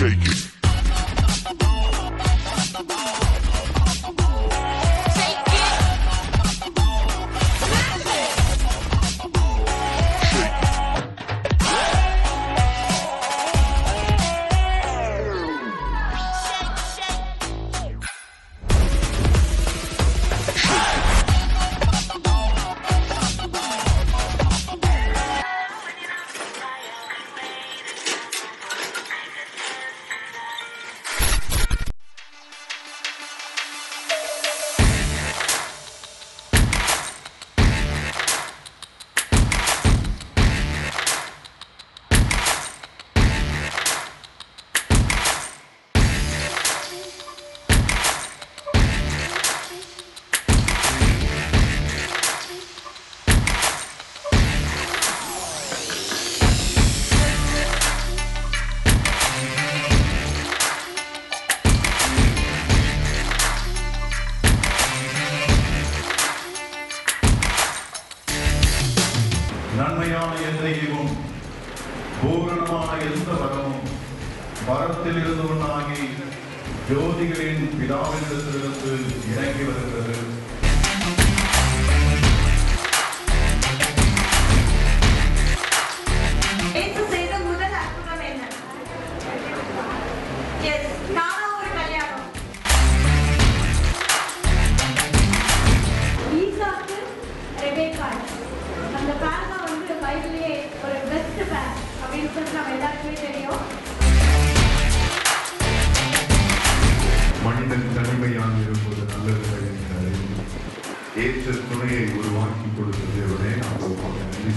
Shake it. நன்மையான எந்த ஈவும் பூரணமான எந்த வரமும் வரத்தில் இருந்தவனாகி ஜோதிகளின் பிதாவினிடத்திலிருந்து இறங்கி வருகிறது. இயேசு அந்த பேர் தான் ஒரு பெஸ்ட் ஃபேன் அப்படின்னு சொல்லி நம்ம எல்லாருக்குமே தெரியும் மனிதன் தனிமையாக இருப்பது நல்லதில்லை என்று ஏற்ற துணையை உருவாக்கி நாம் நன்றி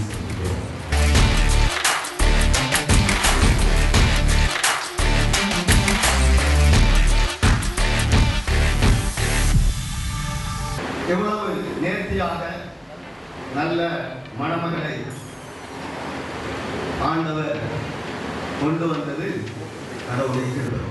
எவ்வளவு நேர்த்தியாக நல்ல மணமகளை ஆண்டவர் கொண்டு வந்தது கடவுளை கிருபை